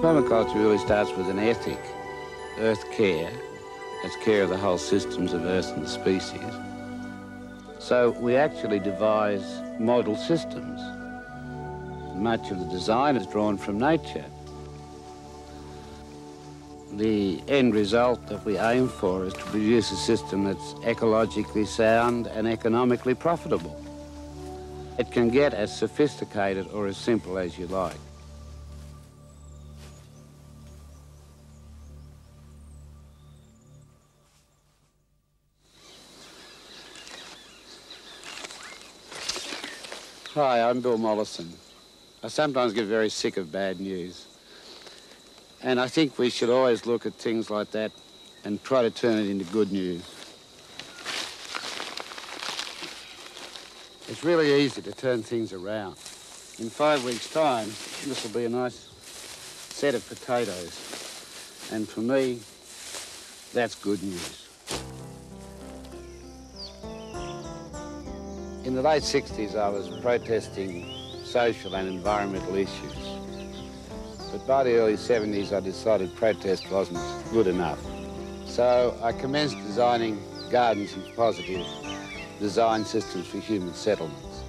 Permaculture really starts with an ethic, earth care, as care of the whole systems of earth and the species. So we actually devise model systems. Much of the design is drawn from nature. The end result that we aim for is to produce a system that's ecologically sound and economically profitable. It can get as sophisticated or as simple as you like. Hi, I'm Bill Mollison. I sometimes get very sick of bad news. And I think we should always look at things like that and try to turn it into good news. It's really easy to turn things around. In five weeks' time, this will be a nice set of potatoes. And for me, that's good news. In the late 60s, I was protesting social and environmental issues. But by the early 70s, I decided protest wasn't good enough. So I commenced designing gardens and positive design systems for human settlements.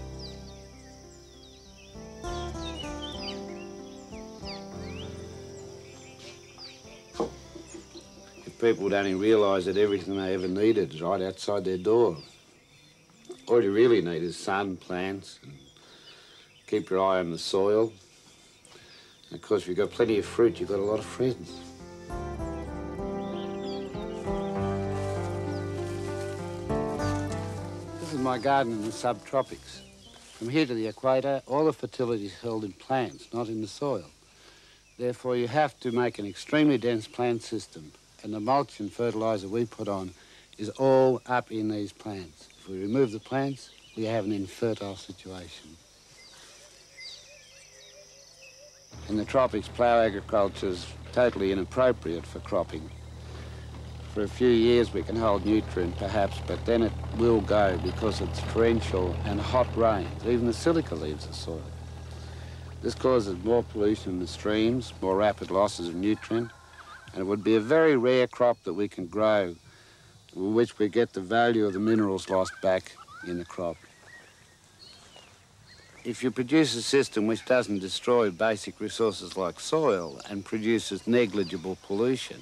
If people would only realise that everything they ever needed is right outside their door. All you really need is sun, plants, and keep your eye on the soil. And of course, if you've got plenty of fruit, you've got a lot of friends. This is my garden in the subtropics. From here to the equator, all the fertility is held in plants, not in the soil. Therefore, you have to make an extremely dense plant system, and the mulch and fertilizer we put on is all up in these plants. If we remove the plants, we have an infertile situation. In the tropics, plough agriculture is totally inappropriate for cropping. For a few years we can hold nutrient perhaps, but then it will go because it's torrential and hot rains. Even the silica leaves the soil. This causes more pollution in the streams, more rapid losses of nutrient, and it would be a very rare crop that we can grow which we get the value of the minerals lost back in the crop. If you produce a system which doesn't destroy basic resources like soil and produces negligible pollution,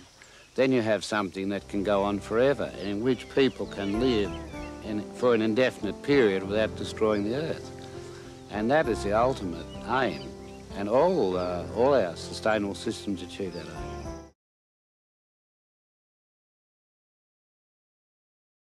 then you have something that can go on forever and in which people can live in, for an indefinite period without destroying the earth. And that is the ultimate aim. And all, uh, all our sustainable systems achieve that aim.